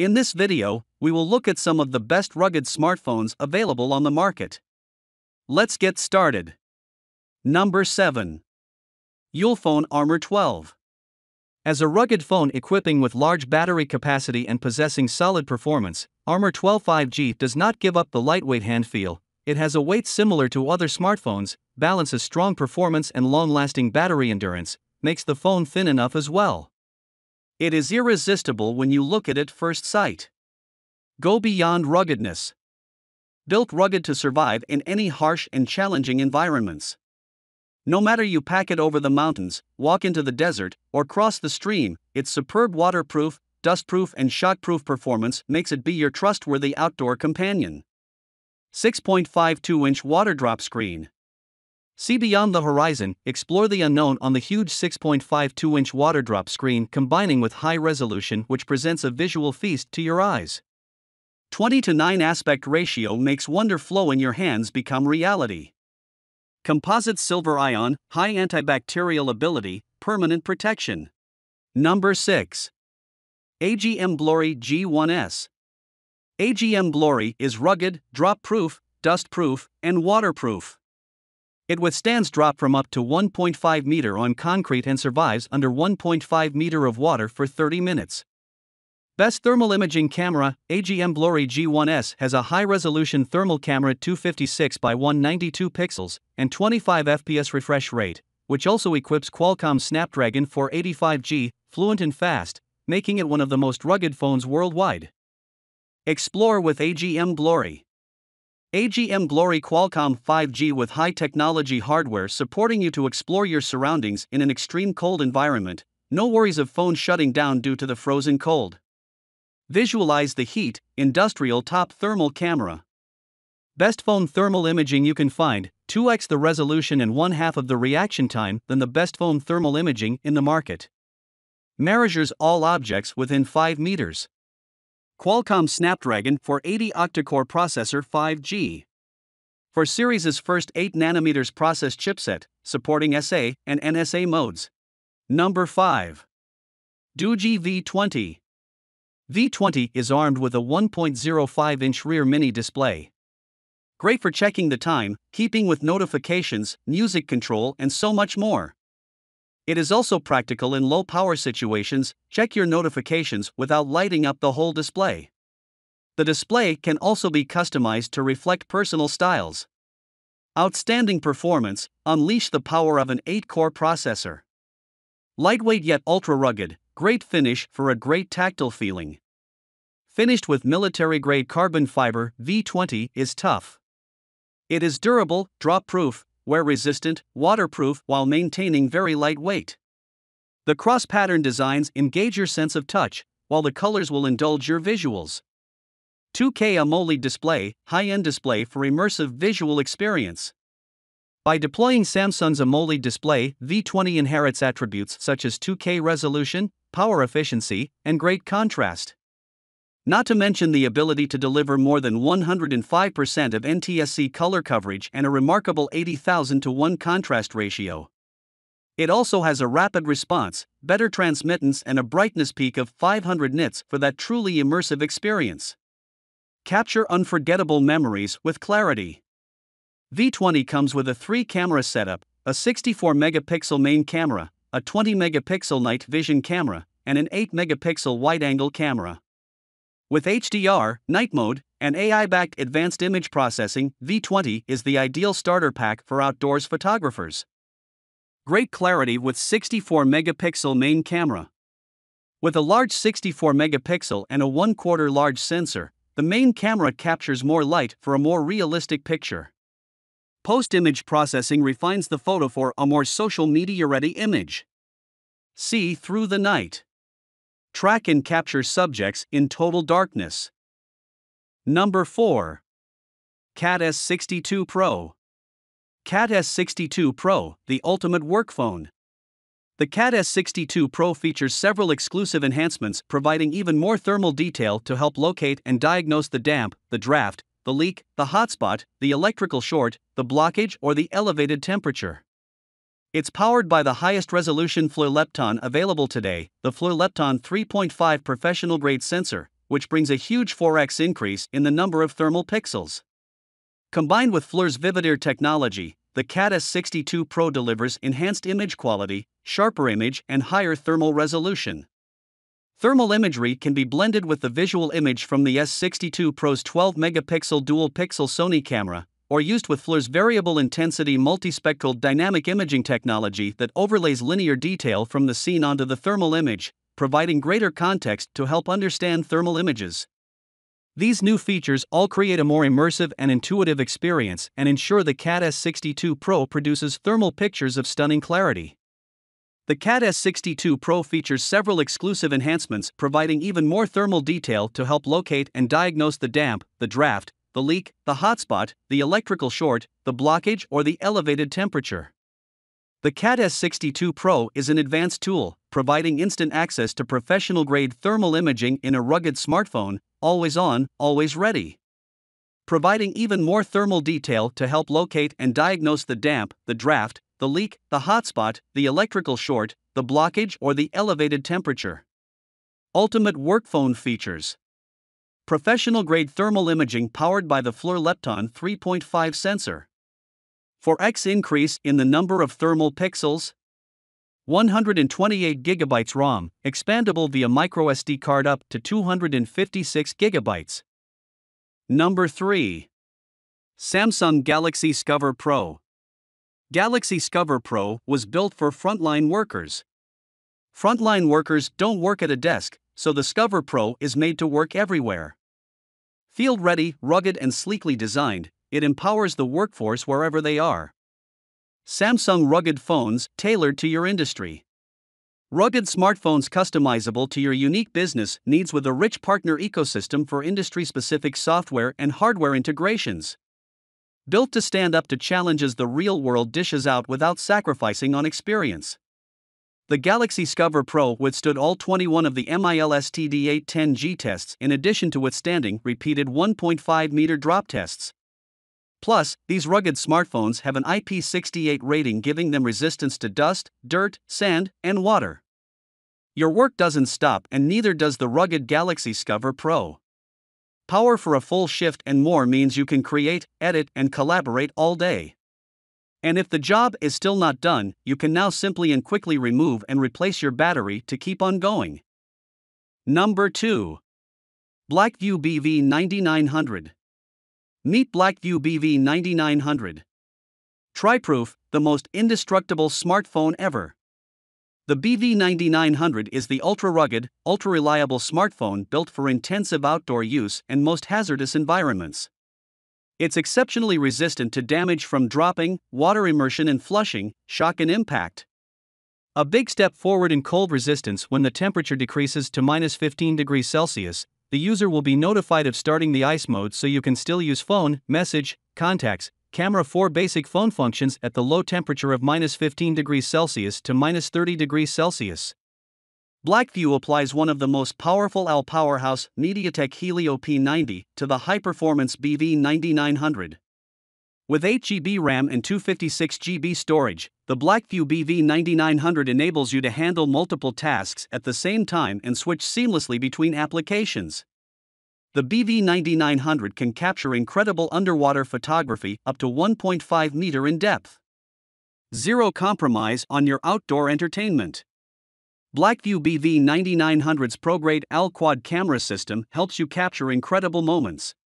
In this video, we will look at some of the best rugged smartphones available on the market. Let's get started. Number 7. Ulefone Armor 12. As a rugged phone equipping with large battery capacity and possessing solid performance, Armor 12 5G does not give up the lightweight hand feel. It has a weight similar to other smartphones, balances strong performance and long lasting battery endurance, makes the phone thin enough as well. It is irresistible when you look at it first sight. Go beyond ruggedness. Built rugged to survive in any harsh and challenging environments. No matter you pack it over the mountains, walk into the desert, or cross the stream, its superb waterproof, dustproof, and shockproof performance makes it be your trustworthy outdoor companion. 6.52 inch water drop screen. See beyond the horizon, explore the unknown on the huge 6.52 inch water drop screen combining with high resolution, which presents a visual feast to your eyes. 20 to 9 aspect ratio makes wonder flow in your hands become reality. Composite silver ion, high antibacterial ability, permanent protection. Number 6. AGM Glory G1S. AGM Glory is rugged, drop proof, dust proof, and waterproof. It withstands drop from up to 1.5 meter on concrete and survives under 1.5 meter of water for 30 minutes. Best thermal imaging camera, AGM Glory G1S has a high resolution thermal camera 256 by 192 pixels and 25 fps refresh rate, which also equips Qualcomm Snapdragon 485G, fluent and fast, making it one of the most rugged phones worldwide. Explore with AGM Glory. AGM Glory Qualcomm 5G with high technology hardware supporting you to explore your surroundings in an extreme cold environment. No worries of phone shutting down due to the frozen cold. Visualize the heat, industrial top thermal camera. Best phone thermal imaging you can find, 2x the resolution and 1 half of the reaction time than the best phone thermal imaging in the market. Measures all objects within 5 meters. Qualcomm Snapdragon 480 octa-core processor 5G. For Series' first 8 nanometers process chipset, supporting SA and NSA modes. Number 5. Doogee V20. V20 is armed with a 1.05 inch rear mini display. Great for checking the time, keeping with notifications, music control, and so much more. It is also practical in low power situations, check your notifications without lighting up the whole display. The display can also be customized to reflect personal styles. Outstanding performance, unleash the power of an 8 core processor. Lightweight yet ultra rugged, great finish for a great tactile feeling. Finished with military grade carbon fiber, V20 is tough. It is durable, drop proof, wear resistant, waterproof while maintaining very light weight. The cross pattern designs engage your sense of touch, while the colors will indulge your visuals. 2K AMOLED display, high end display for immersive visual experience. By deploying Samsung's AMOLED display, V20 inherits attributes such as 2K resolution, power efficiency, and great contrast. Not to mention the ability to deliver more than 105% of NTSC color coverage and a remarkable 80,000 to 1 contrast ratio. It also has a rapid response, better transmittance, and a brightness peak of 500 nits for that truly immersive experience. Capture unforgettable memories with clarity. V20 comes with a 3 camera setup, a 64 megapixel main camera, a 20 megapixel night vision camera, and an 8 megapixel wide angle camera. With HDR, night mode, and AI backed advanced image processing, V20 is the ideal starter pack for outdoors photographers. Great clarity with 64 megapixel main camera. With a large 64 megapixel and a 1 quarter large sensor, the main camera captures more light for a more realistic picture. Post image processing refines the photo for a more social media ready image. See through the night. Track and capture subjects in total darkness. Number 4. Cat S62 Pro. Cat S62 Pro, the ultimate work phone. The Cat S62 Pro features several exclusive enhancements providing even more thermal detail to help locate and diagnose the damp, the draft, the leak, the hotspot, the electrical short, the blockage, or the elevated temperature. It's powered by the highest resolution FLIR Lepton available today, the FLIR Lepton 3.5 professional grade sensor, which brings a huge 4x increase in the number of thermal pixels. Combined with FLIR's VividIR technology, the CAT S62 Pro delivers enhanced image quality, sharper image, and higher thermal resolution. Thermal imagery can be blended with the visual image from the S62 Pro's 12 megapixel dual pixel Sony camera, or used with FLIR's variable intensity multispectral dynamic imaging technology that overlays linear detail from the scene onto the thermal image, providing greater context to help understand thermal images. These new features all create a more immersive and intuitive experience and ensure the CAT S62 Pro produces thermal pictures of stunning clarity. The CAT S62 Pro features several exclusive enhancements providing even more thermal detail to help locate and diagnose the damp, the draft, the leak, the hotspot, the electrical short, the blockage, or the elevated temperature. The CAT S62 Pro is an advanced tool, providing instant access to professional grade thermal imaging in a rugged smartphone, always on, always ready. Providing even more thermal detail to help locate and diagnose the damp, the draft, the leak, the hotspot, the electrical short, the blockage, or the elevated temperature. Ultimate work phone features Professional grade thermal imaging powered by the FLIR Lepton 3.5 sensor. For X increase in the number of thermal pixels, 128 GB ROM, expandable via microSD card up to 256 GB. Number 3. Samsung Galaxy XCover Pro. Galaxy XCover Pro was built for frontline workers. Frontline workers don't work at a desk, so the XCover Pro is made to work everywhere. Field ready, rugged, and sleekly designed, it empowers the workforce wherever they are. Samsung rugged phones tailored to your industry. Rugged smartphones customizable to your unique business needs with a rich partner ecosystem for industry specific software and hardware integrations built to stand up to challenges the real world dishes out without sacrificing on experience. The Galaxy XCover Pro withstood all 21 of the MIL-STD-810G tests in addition to withstanding repeated 1.5 meter drop tests. Plus, these rugged smartphones have an IP68 rating giving them resistance to dust, dirt, sand, and water. Your work doesn't stop and neither does the rugged Galaxy XCover Pro. Power for a full shift and more means you can create, edit, and collaborate all day. And if the job is still not done, you can now simply and quickly remove and replace your battery to keep on going. Number 2. Blackview BV 9900. Meet Blackview BV 9900. Triproof, the most indestructible smartphone ever. The BV9900 is the ultra rugged, ultra reliable smartphone built for intensive outdoor use and most hazardous environments. It's exceptionally resistant to damage from dropping, water immersion and flushing, shock and impact. A big step forward in cold resistance when the temperature decreases to minus 15 degrees Celsius, the user will be notified of starting the ice mode so you can still use phone, message, contacts, camera 4 basic phone functions at the low temperature of minus 15 degrees Celsius to minus 30 degrees Celsius. Blackview applies one of the most powerful AL powerhouse MediaTek Helio P90 to the high performance BV9900. With 8GB RAM and 256GB storage, the Blackview BV9900 enables you to handle multiple tasks at the same time and switch seamlessly between applications. The BV9900 can capture incredible underwater photography up to 1.5 meter in depth. Zero compromise on your outdoor entertainment. Blackview BV9900's ProGrade AL Quad camera system helps you capture incredible moments.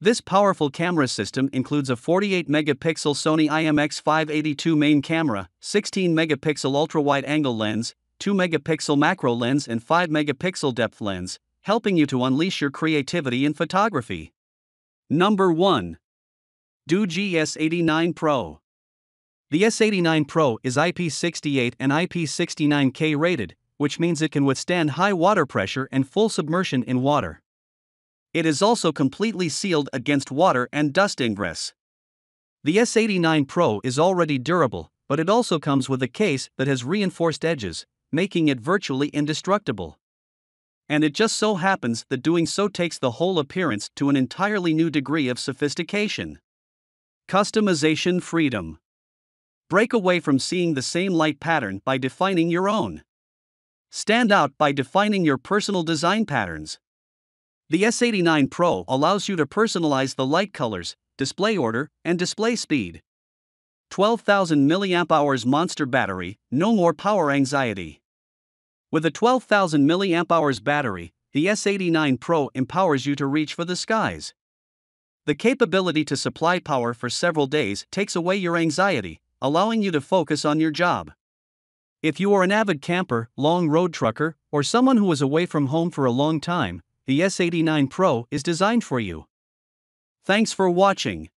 This powerful camera system includes a 48 megapixel Sony IMX582 main camera, 16 megapixel ultra wide angle lens, 2 megapixel macro lens, and 5 megapixel depth lens, helping you to unleash your creativity in photography. Number 1. Doogee S89 Pro. The S89 Pro is IP68 and IP69K rated, which means it can withstand high water pressure and full submersion in water. It is also completely sealed against water and dust ingress. The S89 Pro is already durable, but it also comes with a case that has reinforced edges, making it virtually indestructible and it just so happens that doing so takes the whole appearance to an entirely new degree of sophistication. Customization freedom. Break away from seeing the same light pattern by defining your own. Stand out by defining your personal design patterns. The S89 Pro allows you to personalize the light colors, display order, and display speed. 12,000 mAh monster battery, no more power anxiety. With a 12,000 mAh battery, the S89 Pro empowers you to reach for the skies. The capability to supply power for several days takes away your anxiety, allowing you to focus on your job. If you are an avid camper, long road trucker, or someone who is away from home for a long time, the S89 Pro is designed for you. Thanks for watching.